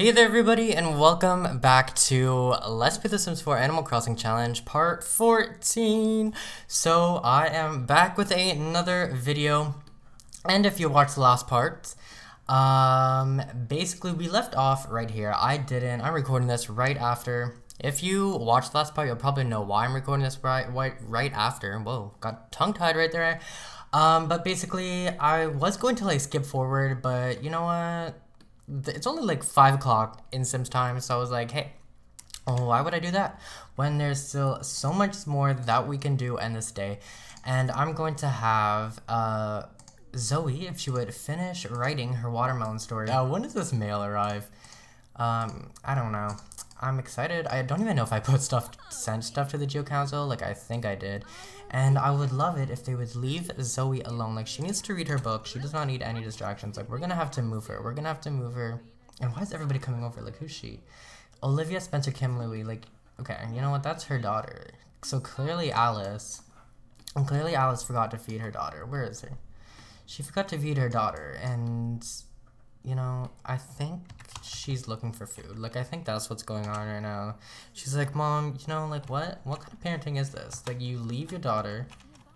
Hey there everybody and welcome back to Let's Play The Sims 4 Animal Crossing Challenge Part 14. So I am back with a, another video and if you watched the last part, um, basically we left off right here. I didn't, I'm recording this right after. If you watched the last part, you'll probably know why I'm recording this right, right, right after. Whoa, got tongue-tied right there. Um, but basically I was going to like skip forward, but you know what? It's only like five o'clock in Sims time, so I was like, hey, oh, why would I do that when there's still so much more that we can do in this day? And I'm going to have uh, Zoe, if she would finish writing her watermelon story. Uh, when does this mail arrive? Um, I don't know. I'm excited. I don't even know if I put stuff, sent stuff to the Geo Council. Like, I think I did. And I would love it if they would leave Zoe alone. Like, she needs to read her book. She does not need any distractions. Like, we're gonna have to move her. We're gonna have to move her. And why is everybody coming over? Like, who's she? Olivia Spencer Kim Lewis. Like, okay, you know what? That's her daughter. So clearly Alice. And clearly Alice forgot to feed her daughter. Where is her? She forgot to feed her daughter. And, you know, I think she's looking for food. Like I think that's what's going on right now. She's like, "Mom, you know, like what? What kind of parenting is this? Like you leave your daughter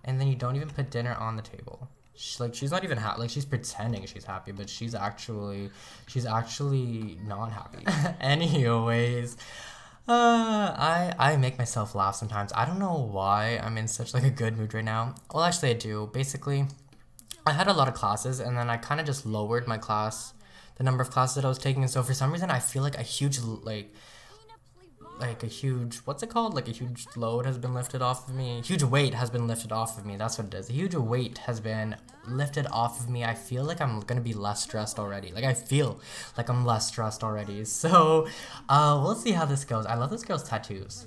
and then you don't even put dinner on the table." She, like she's not even happy. Like she's pretending she's happy, but she's actually she's actually not happy. Anyways, uh, I I make myself laugh sometimes. I don't know why I'm in such like a good mood right now. Well, actually, I do. Basically, I had a lot of classes, and then I kind of just lowered my class the number of classes that I was taking. And so for some reason, I feel like a huge, like, like a huge, what's it called? Like a huge load has been lifted off of me. A huge weight has been lifted off of me. That's what it is. A huge weight has been lifted off of me. I feel like I'm going to be less stressed already. Like I feel like I'm less stressed already. So uh, we'll see how this goes. I love this girl's tattoos.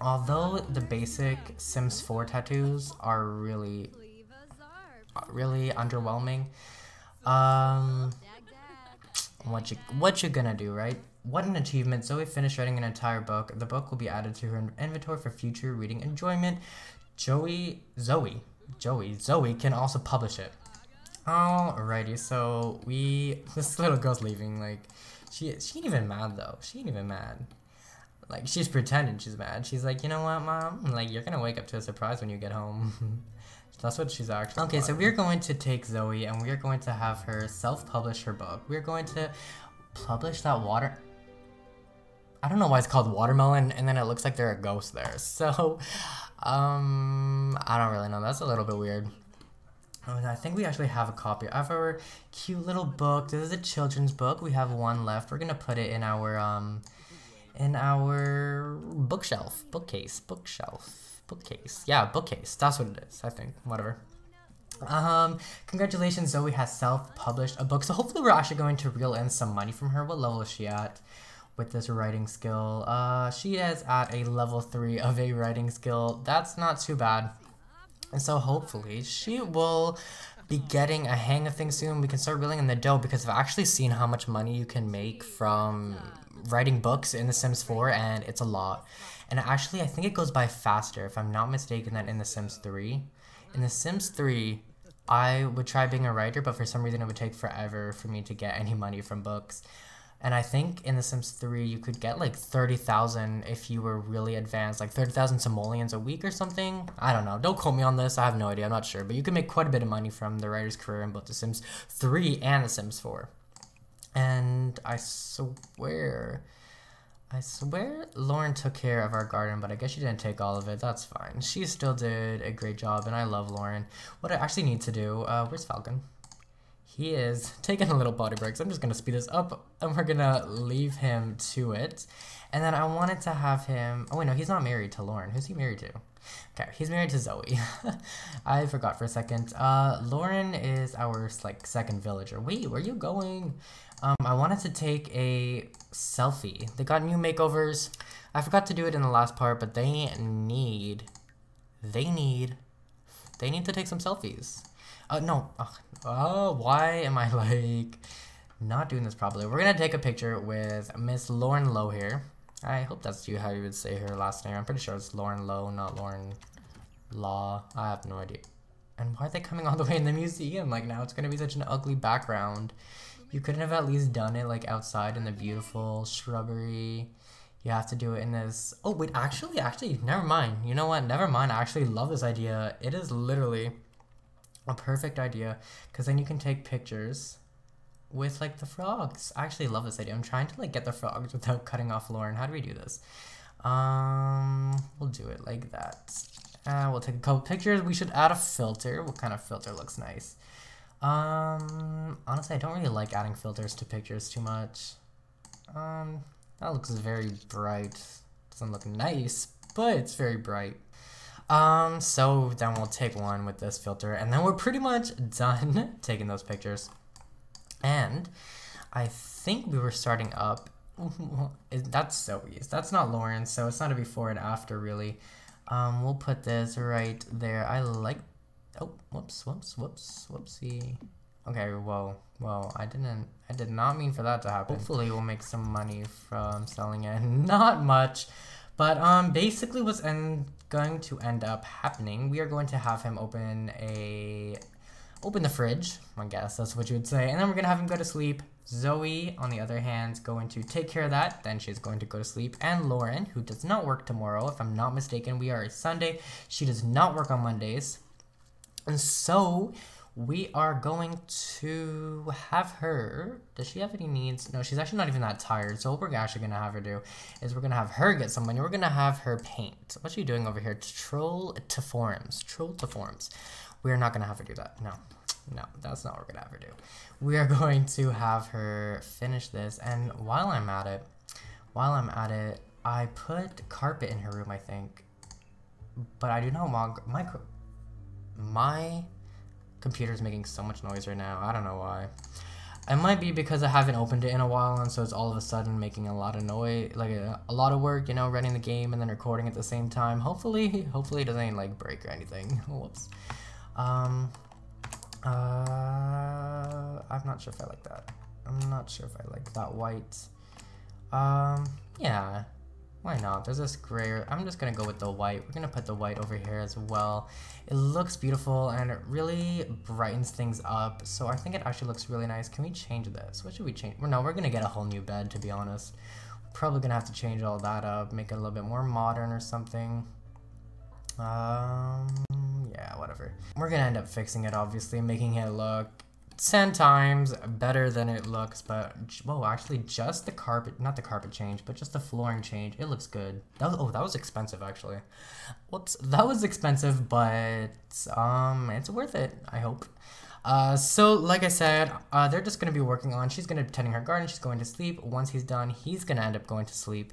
Although the basic Sims 4 tattoos are really, really underwhelming. Um, what you what you gonna do, right? What an achievement! Zoe finished writing an entire book. The book will be added to her inventory for future reading enjoyment. Joey, Zoe, Joey, Zoe can also publish it. Alrighty, so we this little girl's leaving. Like, she she ain't even mad though. She ain't even mad. Like she's pretending she's mad. She's like, you know what, mom? Like you're gonna wake up to a surprise when you get home. That's what she's actually. Okay, so we're going to take Zoe and we're going to have her self-publish her book. We're going to publish that water. I don't know why it's called watermelon, and then it looks like there are ghosts there. So, um, I don't really know. That's a little bit weird. I think we actually have a copy of our cute little book. This is a children's book. We have one left. We're gonna put it in our um, in our bookshelf, bookcase, bookshelf bookcase. Yeah, bookcase. That's what it is, I think. Whatever. Um, congratulations, Zoe has self-published a book. So hopefully we're actually going to reel in some money from her. What level is she at with this writing skill? Uh, she is at a level 3 of a writing skill. That's not too bad. And so hopefully she will be getting a hang of things soon. We can start reeling in the dough because I've actually seen how much money you can make from writing books in The Sims 4 and it's a lot. And actually, I think it goes by faster, if I'm not mistaken, than in The Sims 3. In The Sims 3, I would try being a writer, but for some reason it would take forever for me to get any money from books. And I think in The Sims 3, you could get like 30,000 if you were really advanced, like 30,000 simoleons a week or something. I don't know. Don't quote me on this. I have no idea. I'm not sure. But you can make quite a bit of money from the writer's career in both The Sims 3 and The Sims 4. And I swear I swear Lauren took care of our garden, but I guess she didn't take all of it. That's fine. She still did a great job, and I love Lauren. What I actually need to do, uh, where's Falcon? He is taking a little body break, so I'm just going to speed this up, and we're going to leave him to it. And then I wanted to have him, oh wait, no, he's not married to Lauren. Who's he married to? Okay, he's married to Zoe. I forgot for a second. Uh, Lauren is our, like, second villager. Wait, where are you going? Um, I wanted to take a selfie. They got new makeovers. I forgot to do it in the last part, but they need, they need, they need to take some selfies. Uh, no. Oh, why am I like not doing this properly? We're gonna take a picture with Miss Lauren Lowe here. I hope that's you how you would say her last name. I'm pretty sure it's Lauren Lowe, not Lauren Law. I have no idea. And why are they coming all the way in the museum? Like now it's gonna be such an ugly background. You couldn't have at least done it like outside in the beautiful shrubbery. You have to do it in this. Oh, wait, actually, actually, never mind. You know what? Never mind. I actually love this idea. It is literally a perfect idea because then you can take pictures with like the frogs. I actually love this idea. I'm trying to like get the frogs without cutting off Lauren. How do we do this? Um, we'll do it like that. Uh, we'll take a couple pictures. We should add a filter. What kind of filter looks nice? Um, honestly, I don't really like adding filters to pictures too much. Um, that looks very bright. Doesn't look nice, but it's very bright. Um, so then we'll take one with this filter, and then we're pretty much done taking those pictures. And I think we were starting up. That's Zoe's. That's not Lauren's, so it's not a before and after, really. Um, we'll put this right there. I like... Oh, whoops, whoops, whoops, whoopsie. Okay, well, well, I didn't, I did not mean for that to happen. Hopefully we'll make some money from selling it. Not much, but um, basically what's end, going to end up happening, we are going to have him open a, open the fridge, I guess that's what you would say, and then we're to have him go to sleep. Zoe, on the other hand, is going to take care of that, then she's going to go to sleep, and Lauren, who does not work tomorrow, if I'm not mistaken, we are a Sunday, she does not work on Mondays, and so we are going to have her. Does she have any needs? No, she's actually not even that tired. So what we're actually gonna have her do is we're gonna have her get some money. We're gonna have her paint. What's she doing over here? Troll to forums. Troll to forums. We're not gonna have her do that. No, no, that's not what we're gonna have her do. We are going to have her finish this. And while I'm at it, while I'm at it, I put carpet in her room. I think, but I do not want my my computer's making so much noise right now. I don't know why. It might be because I haven't opened it in a while, and so it's all of a sudden making a lot of noise, like a, a lot of work, you know, running the game and then recording at the same time. Hopefully, hopefully it doesn't like break or anything. Whoops. Um. Uh. I'm not sure if I like that. I'm not sure if I like that white. Um. Yeah. Why not? There's this gray. I'm just gonna go with the white. We're gonna put the white over here as well. It looks beautiful and it really brightens things up. So I think it actually looks really nice. Can we change this? What should we change? Well, no, we're gonna get a whole new bed to be honest. Probably gonna have to change all that up, make it a little bit more modern or something. Um, yeah, whatever. We're gonna end up fixing it, obviously, making it look 10 times better than it looks, but whoa, actually just the carpet, not the carpet change, but just the flooring change, it looks good. That was, oh, that was expensive actually. Whoops, that was expensive, but um, it's worth it, I hope. Uh, so like I said, uh, they're just gonna be working on, she's gonna be tending her garden, she's going to sleep. Once he's done, he's gonna end up going to sleep.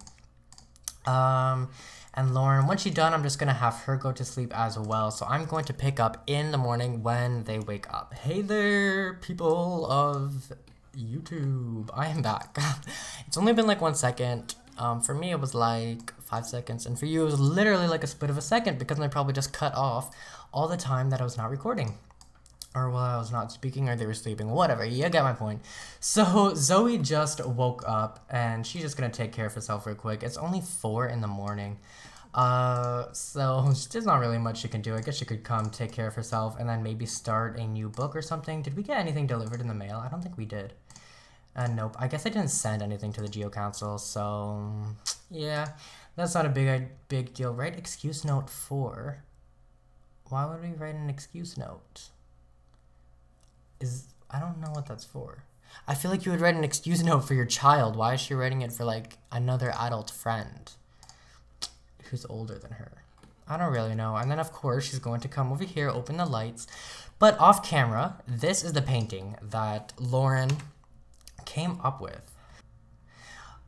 Um, and Lauren, once she's done, I'm just gonna have her go to sleep as well. So I'm going to pick up in the morning when they wake up. Hey there, people of YouTube. I am back. it's only been like one second. Um, for me, it was like five seconds. And for you, it was literally like a split of a second because I probably just cut off all the time that I was not recording or while I was not speaking or they were sleeping, whatever, you get my point. So Zoe just woke up and she's just gonna take care of herself real quick. It's only four in the morning. Uh, so there's not really much she can do. I guess she could come take care of herself and then maybe start a new book or something. Did we get anything delivered in the mail? I don't think we did. Uh, nope. I guess I didn't send anything to the Geo Council, so yeah, that's not a big big deal, right? Excuse note four. Why would we write an excuse note? Is I don't know what that's for. I feel like you would write an excuse note for your child. Why is she writing it for like another adult friend who's older than her? I don't really know. And then of course she's going to come over here, open the lights. But off camera, this is the painting that Lauren came up with.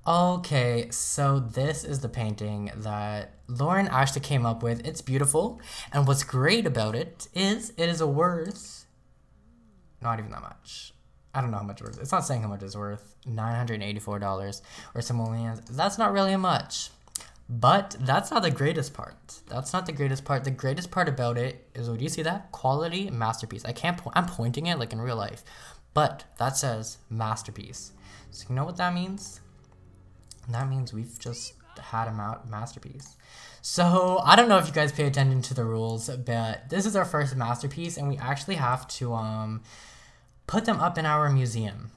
Okay, so this is the painting that Lauren actually came up with. It's beautiful. And what's great about it is it is a worth not even that much. I don't know how much worth. It's not saying how much it's worth. Nine hundred eighty-four dollars or simoleons. That's not really a much. But that's not the greatest part. That's not the greatest part. The greatest part about it is, what do you see that? Quality masterpiece. I can't. Po I'm pointing it like in real life, but that says masterpiece. So you know what that means? That means we've just had a ma masterpiece. So I don't know if you guys pay attention to the rules, but this is our first masterpiece, and we actually have to um put them up in our museum.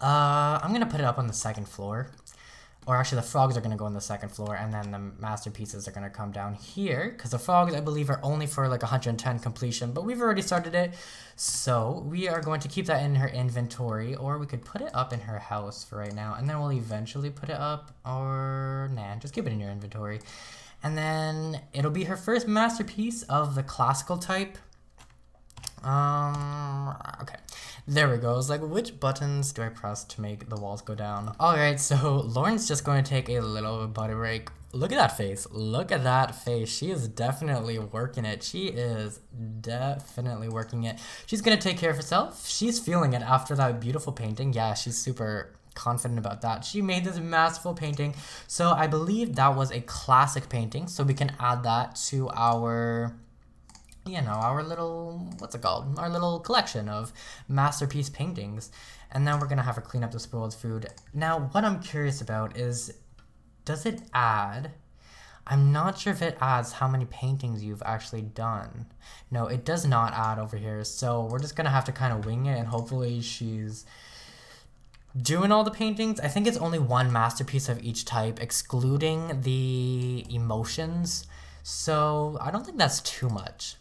Uh, I'm gonna put it up on the second floor. Or actually, the frogs are gonna go on the second floor, and then the masterpieces are gonna come down here. Because the frogs, I believe, are only for like 110 completion, but we've already started it. So we are going to keep that in her inventory, or we could put it up in her house for right now, and then we'll eventually put it up, or nah, just keep it in your inventory. And then it'll be her first masterpiece of the classical type. Um, okay. There we go. It's like, which buttons do I press to make the walls go down? Alright, so Lauren's just going to take a little body break. Look at that face. Look at that face. She is definitely working it. She is definitely working it. She's going to take care of herself. She's feeling it after that beautiful painting. Yeah, she's super confident about that. She made this masterful painting. So I believe that was a classic painting. So we can add that to our you know, our little, what's it called? Our little collection of masterpiece paintings. And then we're going to have her clean up the spoiled food. Now, what I'm curious about is, does it add, I'm not sure if it adds how many paintings you've actually done. No, it does not add over here. So we're just to have to kind of wing it and hopefully she's doing all the paintings. I think it's only one masterpiece of each type, excluding the emotions. So I don't think that's too much.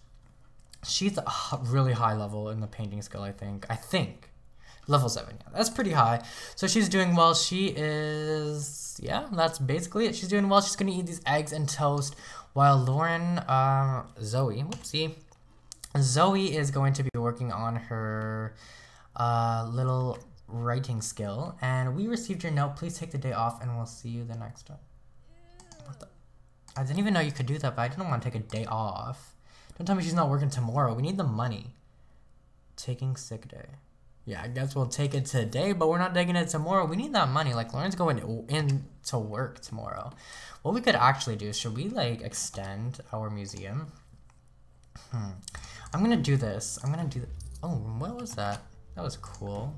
She's a really high level in the painting skill, I think. I think. Level 7, yeah. That's pretty high. So she's doing well. She is... Yeah, that's basically it. She's doing well. She's going to eat these eggs and toast. While Lauren... Uh, Zoe... Whoopsie. Zoe is going to be working on her uh, little writing skill. And we received your note. Please take the day off and we'll see you the next time. I didn't even know you could do that, but I didn't want to take a day off. Don't tell me she's not working tomorrow. We need the money. Taking sick day. Yeah, I guess we'll take it today, but we're not taking it tomorrow. We need that money. Like, Lauren's going in to work tomorrow. What we could actually do, should we, like, extend our museum? Hmm. I'm gonna do this. I'm gonna do... Oh, what was that? That was cool.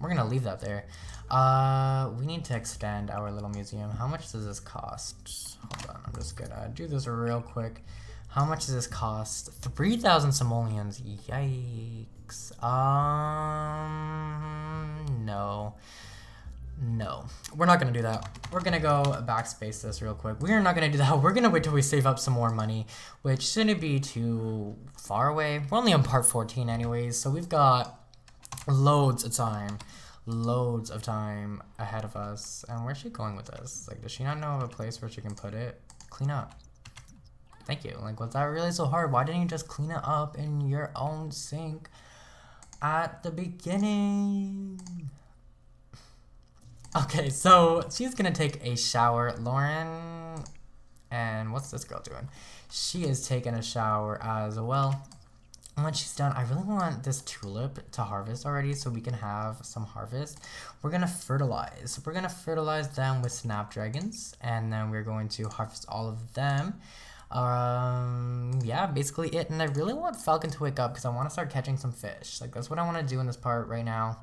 We're gonna leave that there. Uh, we need to extend our little museum. How much does this cost? Hold on, I'm just gonna do this real quick. How much does this cost? 3,000 simoleons. Yikes. Um, no. No. We're not going to do that. We're going to go backspace this real quick. We're not going to do that. We're going to wait till we save up some more money, which shouldn't be too far away. We're only on part 14 anyways, so we've got loads of time. Loads of time ahead of us. And where's she going with this? Like, does she not know of a place where she can put it? Clean up. Thank you. Like, was that really so hard? Why didn't you just clean it up in your own sink at the beginning? Okay, so she's gonna take a shower. Lauren, and what's this girl doing? She is taking a shower as well. And when she's done, I really want this tulip to harvest already so we can have some harvest. We're going to fertilize. We're going to fertilize them with snapdragons and then we're going to harvest all of them. Um, yeah, basically it. And I really want Falcon to wake up because I want to start catching some fish. Like, that's what I want to do in this part right now.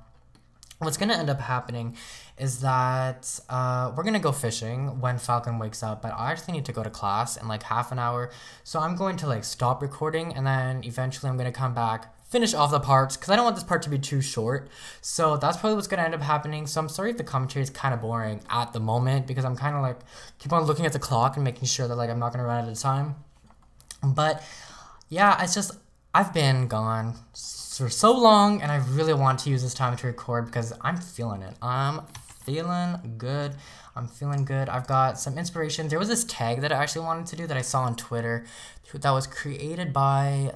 What's going to end up happening is that uh, we're going to go fishing when Falcon wakes up, but I actually need to go to class in like half an hour. So I'm going to like stop recording and then eventually I'm going to come back, finish off the parts because I don't want this part to be too short. So that's probably what's going to end up happening. So I'm sorry if the commentary is kind of boring at the moment because I'm kind of like keep on looking at the clock and making sure that like I'm not going to run out of time. But yeah, it's just I've been gone for so long and I really want to use this time to record because I'm feeling it. I'm feeling good. I'm feeling good. I've got some inspiration. There was this tag that I actually wanted to do that I saw on Twitter that was created by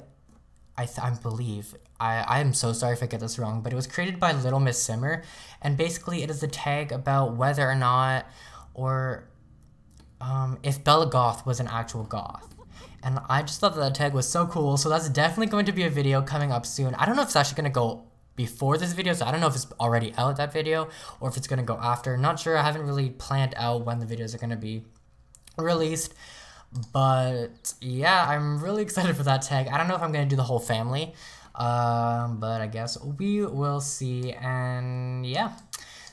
I, I believe, I, I am so sorry if I get this wrong, but it was created by Little Miss Simmer, and basically it is a tag about whether or not, or um, if Bella Goth was an actual goth. And I just thought that, that tag was so cool, so that's definitely going to be a video coming up soon. I don't know if it's actually going to go before this video, so I don't know if it's already out, that video, or if it's going to go after. Not sure, I haven't really planned out when the videos are going to be released. But yeah, I'm really excited for that tag. I don't know if I'm going to do the whole family, um, but I guess we will see. And yeah,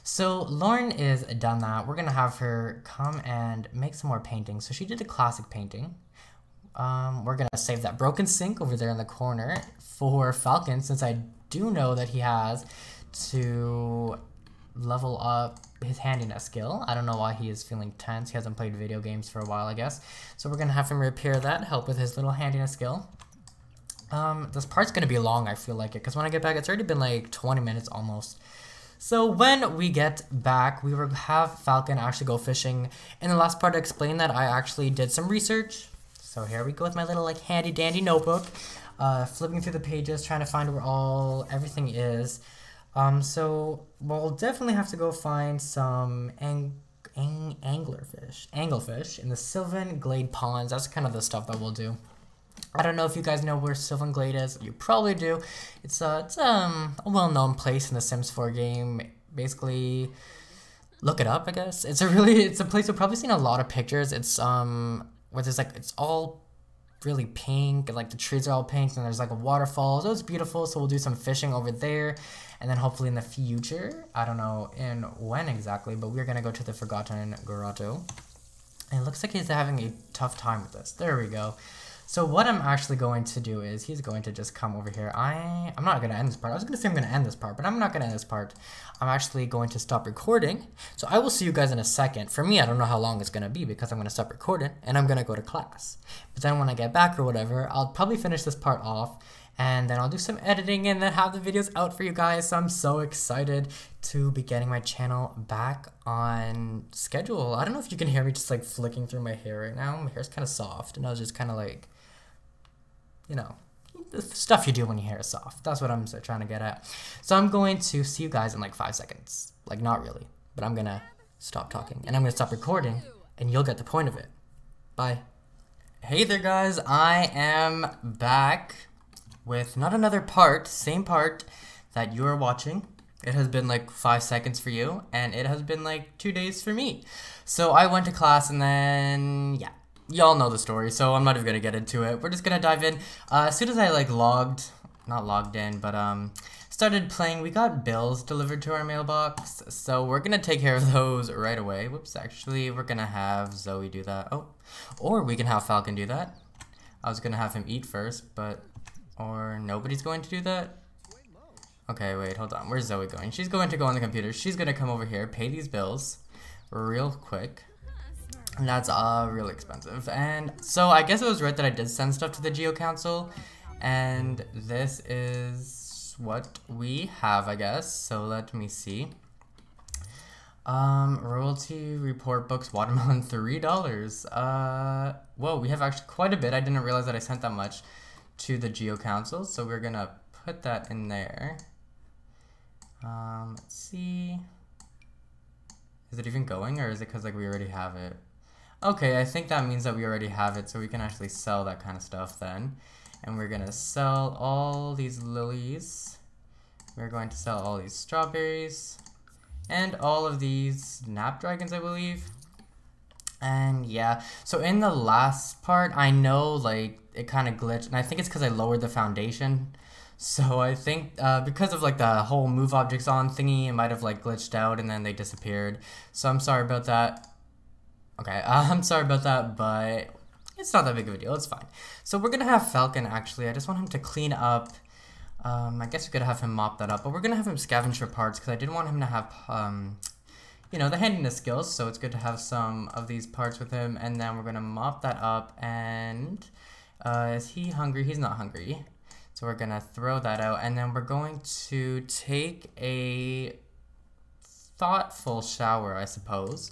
so Lauren is done that. We're going to have her come and make some more paintings. So she did a classic painting. Um, we're going to save that broken sink over there in the corner for Falcon since I do know that he has to level up his handiness skill. I don't know why he is feeling tense. He hasn't played video games for a while, I guess. So we're gonna have him repair that, help with his little handiness skill. Um, this part's gonna be long, I feel like it, because when I get back, it's already been like 20 minutes almost. So when we get back, we will have Falcon actually go fishing. In the last part, I explained that I actually did some research. So here we go with my little like handy dandy notebook, uh, flipping through the pages, trying to find where all everything is. Um, so we'll definitely have to go find some ang ang anglerfish, anglefish in the Sylvan Glade ponds. That's kind of the stuff that we'll do. I don't know if you guys know where Sylvan Glade is. You probably do. It's a, it's um, a well-known place in the Sims 4 game. Basically, look it up, I guess. It's a really, it's a place you've probably seen a lot of pictures. It's, um, where there's like, it's all really pink, and like the trees are all pink, and there's like a waterfall. So it's beautiful. So we'll do some fishing over there. And then hopefully in the future, I don't know in when exactly, but we're gonna go to the Forgotten Grotto. And it looks like he's having a tough time with this. There we go. So what I'm actually going to do is he's going to just come over here. I, I'm not going to end this part. I was going to say I'm going to end this part, but I'm not going to end this part. I'm actually going to stop recording. So I will see you guys in a second. For me, I don't know how long it's going to be because I'm going to stop recording and I'm going to go to class. But then when I get back or whatever, I'll probably finish this part off and then I'll do some editing and then have the videos out for you guys. So I'm so excited to be getting my channel back on schedule. I don't know if you can hear me just like flicking through my hair right now. My hair's kind of soft and I was just kind of like you know, the stuff you do when your hair is soft. That's what I'm trying to get at. So I'm going to see you guys in like five seconds. Like, not really, but I'm gonna stop talking and I'm gonna stop recording and you'll get the point of it. Bye. Hey there, guys. I am back with not another part, same part that you're watching. It has been like five seconds for you, and it has been like two days for me. So I went to class and then, yeah, y'all know the story, so I'm not even gonna get into it. We're just gonna dive in. Uh, as soon as I like logged, not logged in, but um, started playing, we got bills delivered to our mailbox, so we're gonna take care of those right away. Whoops, actually, we're gonna have Zoe do that. Oh, or we can have Falcon do that. I was gonna have him eat first, but, or nobody's going to do that? Okay, wait, hold on. Where's Zoe going? She's going to go on the computer. She's gonna come over here, pay these bills real quick. That's uh, really expensive. And so I guess it was right that I did send stuff to the Geo Council. And this is what we have, I guess. So let me see. Um, royalty report books, watermelon, $3. Uh, whoa, we have actually quite a bit. I didn't realize that I sent that much to the Geo Council. So we're gonna put that in there. Um, let's see. Is it even going or is it because like we already have it? Okay, I think that means that we already have it, so we can actually sell that kind of stuff then. And we're gonna sell all these lilies. We're going to sell all these strawberries. And all of these snapdragons, I believe. And yeah, so in the last part, I know like it kind of glitched, and I think it's because I lowered the foundation. So I think uh, because of like the whole move objects on thingy, it might have like glitched out and then they disappeared. So I'm sorry about that. Okay, uh, I'm sorry about that, but it's not that big of a deal. It's fine. So we're gonna have Falcon actually. I just want him to clean up. Um, I guess we could have him mop that up, but we're gonna have him scavenge for parts because I didn't want him to have, um, you know, the handiness skills. So it's good to have some of these parts with him, and then we're gonna mop that up. And uh, is he hungry? He's not hungry. So we're gonna throw that out, and then we're going to take a thoughtful shower, I suppose.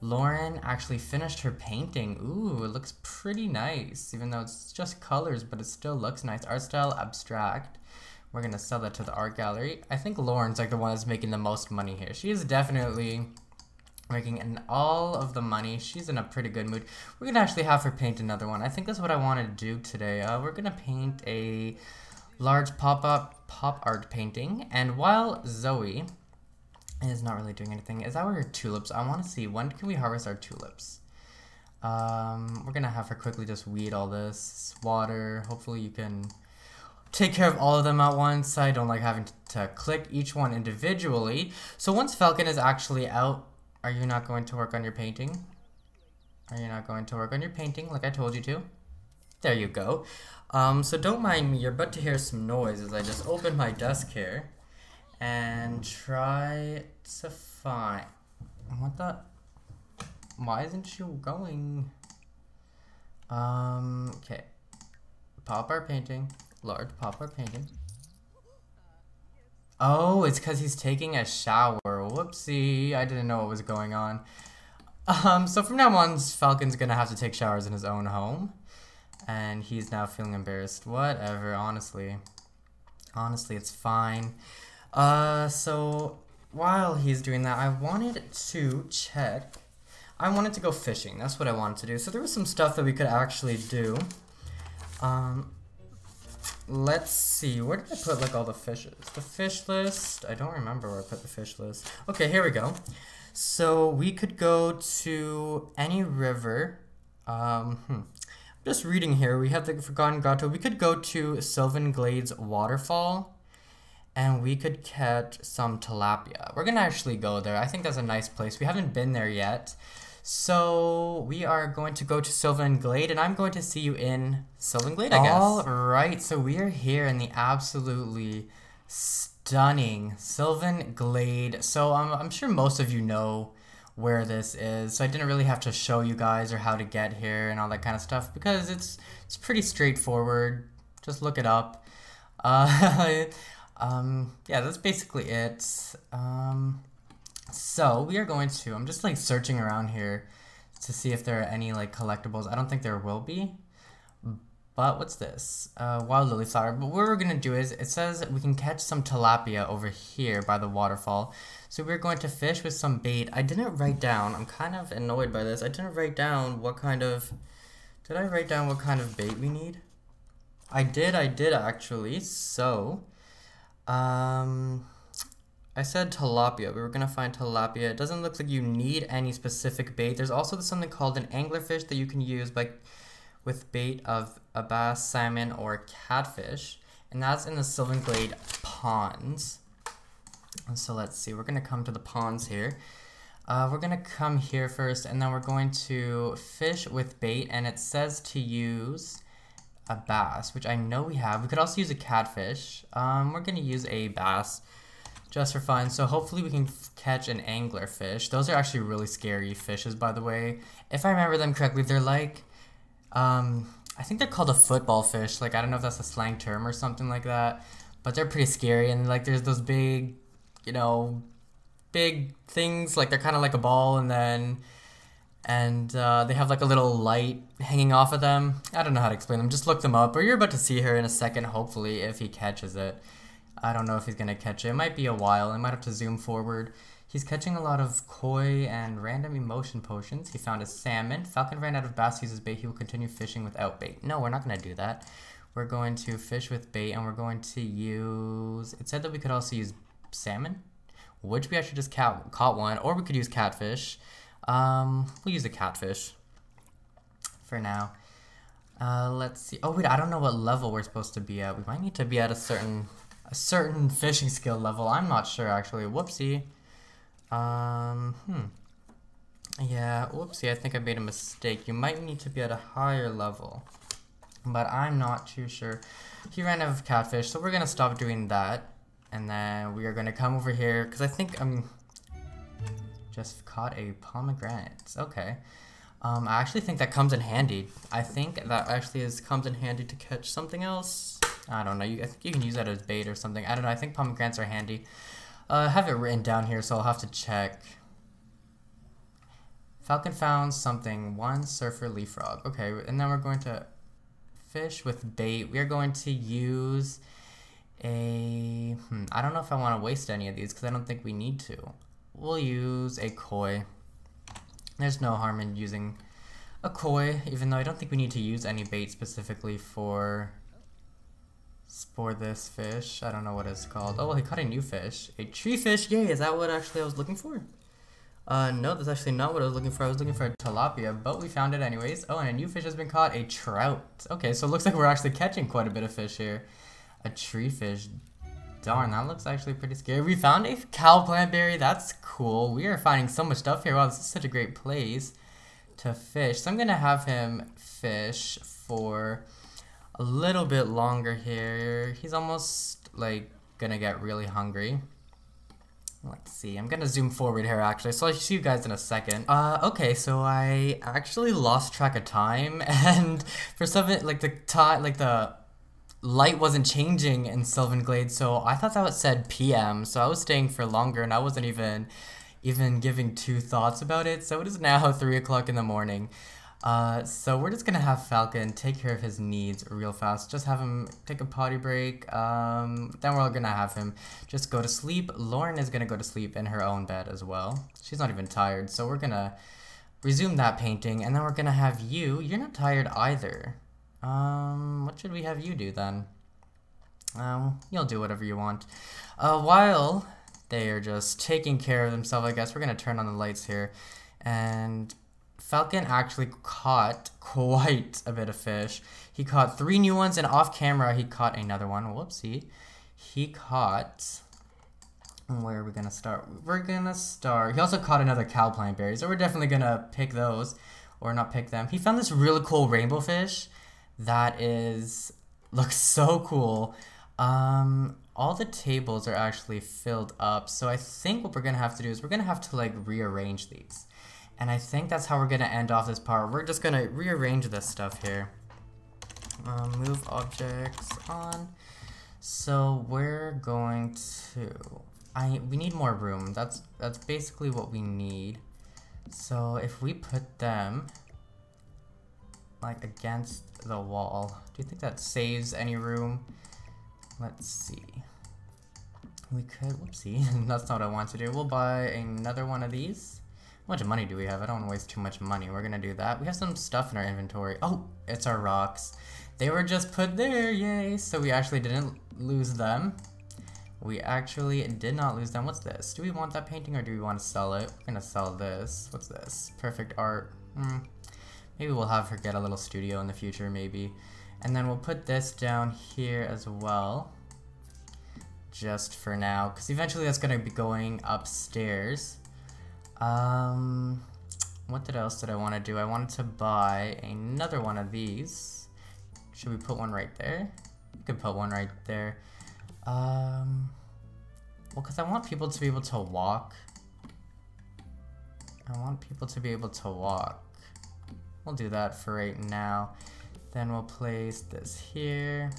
Lauren actually finished her painting. Ooh, it looks pretty nice, even though it's just colors, but it still looks nice. Art style abstract. We're gonna sell that to the art gallery. I think Lauren's like the one that's making the most money here. She is definitely making in all of the money. She's in a pretty good mood. We're gonna actually have her paint another one. I think that's what I want to do today. Uh, we're gonna paint a large pop-up pop art painting. And while Zoe is not really doing anything. Is that our tulips? I want to see, when can we harvest our tulips? Um, we're to have her quickly just weed all this. Water. Hopefully you can take care of all of them at once. I don't like having to click each one individually. So once Falcon is actually out, are you not going to work on your painting? Are you not going to work on your painting like I told you to? There you go. Um, so don't mind me, you're about to hear some noise as I just open my desk here. And try to find. What the? Why isn't she going? Um, okay. Pop art painting. Lord, pop art painting. Oh, it's because he's taking a shower. Whoopsie. I didn't know what was going on. Um, so from now on, Falcon's gonna have to take showers in his own home. And he's now feeling embarrassed. Whatever, honestly. Honestly, it's fine. Uh, so while he's doing that, I wanted to check. I wanted to go fishing. That's what I wanted to do. So there was some stuff that we could actually do. Um, let's see. Where did I put like all the fishes? The fish list. I don't remember where I put the fish list. Okay, here we go. So we could go to any river. Um, hmm. Just reading here, we have the Forgotten Grotto. We could go to Sylvan Glades Waterfall and we could catch some tilapia. We're gonna actually go there. I think that's a nice place. We haven't been there yet. So we are going to go to Sylvan Glade and I'm going to see you in Sylvan Glade, I guess. All right, so we are here in the absolutely stunning Sylvan Glade. So I'm, I'm sure most of you know where this is. So I didn't really have to show you guys or how to get here and all that kind of stuff because it's it's pretty straightforward. Just look it up. Uh, um, yeah, that's basically it. Um, so we are going to, I'm just like searching around here to see if there are any like collectibles. I don't think there will be. But what's this? Uh, wild lily flower. But what we're gonna do is, it says we can catch some tilapia over here by the waterfall. So we're going to fish with some bait. I didn't write down, I'm kind of annoyed by this. I didn't write down what kind of, did I write down what kind of bait we need? I did, I did actually. So, um, I said tilapia. We were gonna find tilapia. It doesn't look like you need any specific bait. There's also something called an anglerfish that you can use by with bait of a bass, salmon, or catfish. And that's in the Sylvan Glade ponds. So let's see, we're gonna come to the ponds here. Uh, we're gonna come here first and then we're going to fish with bait and it says to use a bass, which I know we have. We could also use a catfish. Um, we're gonna use a bass just for fun. So hopefully we can catch an anglerfish. Those are actually really scary fishes, by the way. If I remember them correctly, they're like um, I think they're called a football fish. Like I don't know if that's a slang term or something like that, but they're pretty scary. And like there's those big, you know, big things. Like they're kind of like a ball, and then and uh, they have like a little light hanging off of them. I don't know how to explain them. Just look them up, or you're about to see her in a second. Hopefully, if he catches it. I don't know if he's gonna catch it. It might be a while. I might have to zoom forward. He's catching a lot of koi and random emotion potions. He found a salmon. Falcon ran out of bass uses bait. He will continue fishing without bait. No, we're not going to do that. We're going to fish with bait and we're going to use... It said that we could also use salmon, which we actually just ca caught one. Or we could use catfish. Um, we'll use a catfish for now. Uh, let's see. Oh wait, I don't know what level we're supposed to be at. We might need to be at a certain a certain fishing skill level. I'm not sure actually. Whoopsie. Um, hmm. Yeah, whoopsie, I think I made a mistake. You might need to be at a higher level. But I'm not too sure. He ran out of catfish, so we're going to stop doing that. And then we are going to come over here, because I think I'm... Just caught a pomegranate. Okay. Um, I actually think that comes in handy. I think that actually is comes in handy to catch something else. I don't know. You, I think you can use that as bait or something. I don't know. I think pomegranates are handy. Uh, I have it written down here, so I'll have to check. Falcon found something. One surfer leaf frog. Okay, and then we're going to fish with bait. We are going to use a... Hmm, I don't know if I want to waste any of these because I don't think we need to. We'll use a koi. There's no harm in using a koi, even though I don't think we need to use any bait specifically for for this fish. I don't know what it's called. Oh, well, he caught a new fish. A tree fish. Yay, is that what actually I was looking for? Uh, no, that's actually not what I was looking for. I was looking for a tilapia, but we found it anyways. Oh, and a new fish has been caught. A trout. Okay, so it looks like we're actually catching quite a bit of fish here. A tree fish. Darn, that looks actually pretty scary. We found a cow plant berry. That's cool. We are finding so much stuff here. Wow, this is such a great place to fish. So I'm going to have him fish for a little bit longer here. He's almost like gonna get really hungry. Let's see, I'm gonna zoom forward here actually, so I'll see you guys in a second. Uh, okay, so I actually lost track of time, and for some, like the time, like the light wasn't changing in Sylvan Glade, so I thought that it said PM, so I was staying for longer, and I wasn't even, even giving two thoughts about it, so it is now 3 o'clock in the morning. Uh, so we're just gonna have Falcon take care of his needs real fast. Just have him take a potty break. Um, then we're all gonna have him just go to sleep. Lauren is gonna go to sleep in her own bed as well. She's not even tired, so we're gonna resume that painting, and then we're gonna have you. You're not tired either. Um, what should we have you do then? Um, you'll do whatever you want. Uh, while they are just taking care of themselves, I guess we're gonna turn on the lights here, and Falcon actually caught quite a bit of fish. He caught three new ones, and off camera, he caught another one. Whoopsie. He caught. Where are we gonna start? We're gonna start. He also caught another cow plant berry, so we're definitely gonna pick those, or not pick them. He found this really cool rainbow fish that is looks so cool. Um, all the tables are actually filled up, so I think what we're gonna have to do is we're gonna have to like rearrange these. And I think that's how we're to end off this part. We're just to rearrange this stuff here. Um, move objects on. So we're going to... I We need more room. That's, that's basically what we need. So if we put them like against the wall, do you think that saves any room? Let's see. We could, whoopsie, that's not what I want to do. We'll buy another one of these. How much money do we have? I don't want to waste too much money. We're gonna do that. We have some stuff in our inventory. Oh, it's our rocks. They were just put there, yay! So we actually didn't lose them. We actually did not lose them. What's this? Do we want that painting or do we want to sell it? We're gonna sell this. What's this? Perfect art. Hmm. Maybe we'll have her get a little studio in the future, maybe. And then we'll put this down here as well. Just for now, because eventually that's gonna be going upstairs. Um, what did else did I want to do? I wanted to buy another one of these. Should we put one right there? We could put one right there. Um, well, because I want people to be able to walk. I want people to be able to walk. We'll do that for right now. Then we'll place this here.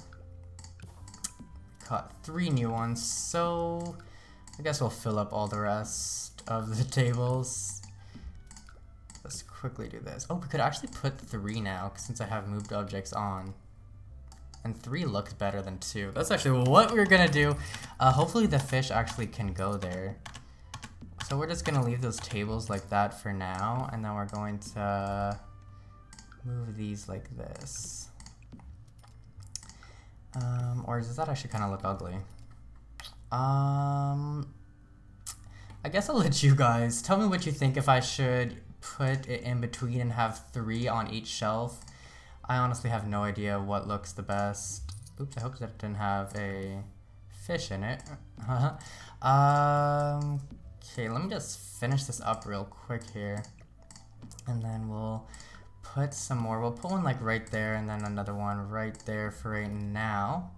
Caught three new ones, so I guess we'll fill up all the rest of the tables. Let's quickly do this. Oh, we could actually put three now, since I have moved objects on. And three looks better than two. That's actually what we're gonna do. Uh, hopefully the fish actually can go there. So we're just gonna leave those tables like that for now, and then we're going to move these like this. Um, or does that actually kind of look ugly? Um, I guess I'll let you guys tell me what you think if I should put it in between and have three on each shelf. I honestly have no idea what looks the best. Oops, I hope that didn't have a fish in it. um, okay, let me just finish this up real quick here. And then we'll put some more. We'll put one like right there and then another one right there for right now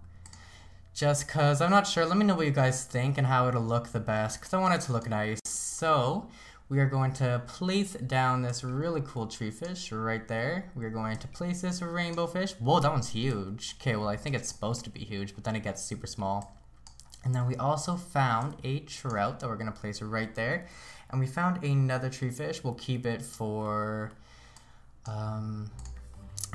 just because I'm not sure. Let me know what you guys think and how it'll look the best because I want it to look nice. So we are going to place down this really cool tree fish right there. We're going to place this rainbow fish. Whoa, that one's huge. Okay, well, I think it's supposed to be huge, but then it gets super small. And then we also found a trout that we're going to place right there. And we found another tree fish. We'll keep it for... Um,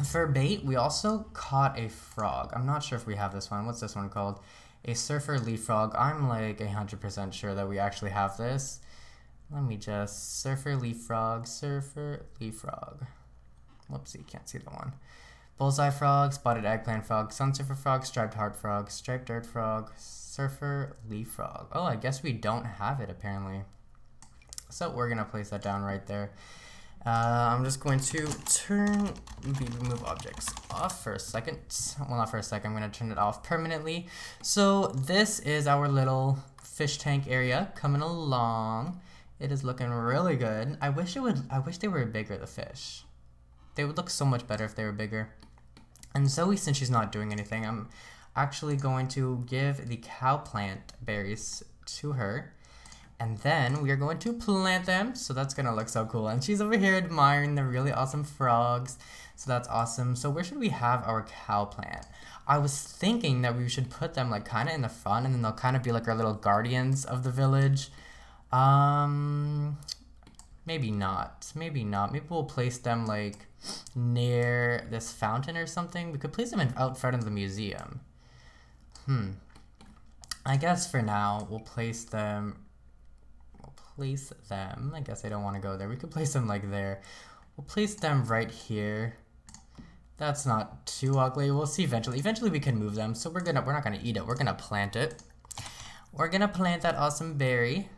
for bait, we also caught a frog. I'm not sure if we have this one. What's this one called? A surfer leaf frog. I'm like 100% sure that we actually have this. Let me just... Surfer leaf frog, surfer leaf frog. Whoopsie, can't see the one. Bullseye frog, spotted eggplant frog, sun surfer frog, striped heart frog, striped dirt frog, surfer leaf frog. Oh, I guess we don't have it apparently. So we're gonna place that down right there. Uh, I'm just going to turn the remove objects off for a second. Well, not for a second, I'm going to turn it off permanently. So this is our little fish tank area coming along. It is looking really good. I wish it would, I wish they were bigger, the fish. They would look so much better if they were bigger. And Zoe, since she's not doing anything, I'm actually going to give the cow plant berries to her. And then we are going to plant them. So that's going to look so cool. And she's over here admiring the really awesome frogs. So that's awesome. So where should we have our cow plant? I was thinking that we should put them like kind of in the front and then they'll kind of be like our little guardians of the village. Um, maybe not. Maybe not. Maybe we'll place them like near this fountain or something. We could place them in, out front of the museum. Hmm. I guess for now we'll place them. Place them. I guess I don't want to go there. We could place them like there. We'll place them right here. That's not too ugly. We'll see eventually. Eventually we can move them. So we're gonna we're not gonna eat it. We're gonna plant it. We're gonna plant that awesome berry.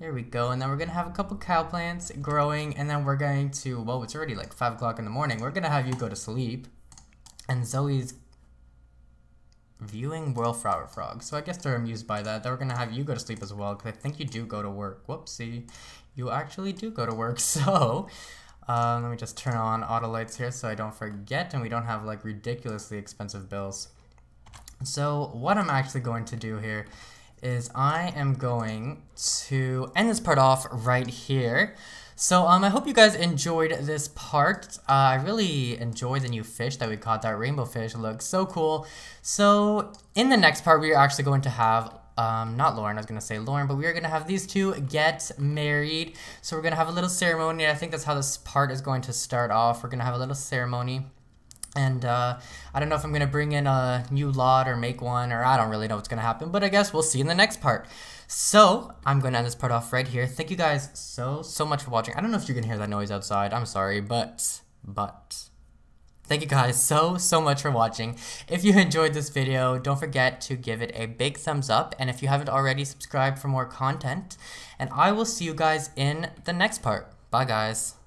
There we go. And then we're gonna have a couple cow plants growing, and then we're going to well, it's already like five o'clock in the morning. We're gonna have you go to sleep. And Zoe's viewing Worldflower Frog. So I guess they're amused by that. Then we're gonna have you go to sleep as well, because I think you do go to work. Whoopsie. You actually do go to work, so um, let me just turn on auto lights here so I don't forget and we don't have like ridiculously expensive bills. So what I'm actually going to do here is I am going to end this part off right here. So um, I hope you guys enjoyed this part. Uh, I really enjoyed the new fish that we caught. That rainbow fish looks so cool. So in the next part, we are actually going to have um, not Lauren, I was gonna say Lauren, but we are gonna have these two get married. So we're gonna have a little ceremony. I think that's how this part is going to start off. We're gonna have a little ceremony. And uh, I don't know if I'm gonna bring in a new lot or make one, or I don't really know what's gonna happen, but I guess we'll see in the next part. So I'm gonna end this part off right here. Thank you guys so, so much for watching. I don't know if you can hear that noise outside. I'm sorry, but, but. Thank you guys so, so much for watching. If you enjoyed this video, don't forget to give it a big thumbs up. And if you haven't already, subscribe for more content. And I will see you guys in the next part. Bye, guys.